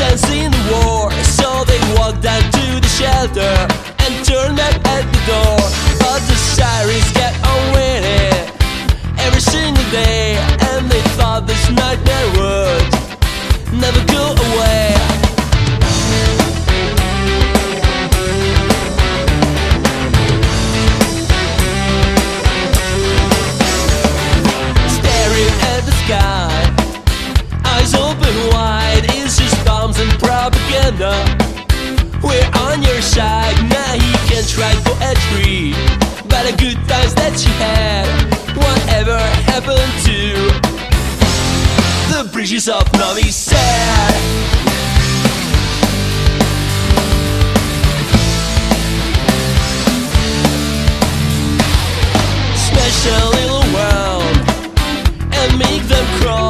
sense in the war, so they walked down propaganda We're on your side. Now he can't try poetry But the good times that she had Whatever happened to. The bridges of Novi Sad. Special little world and make them crawl.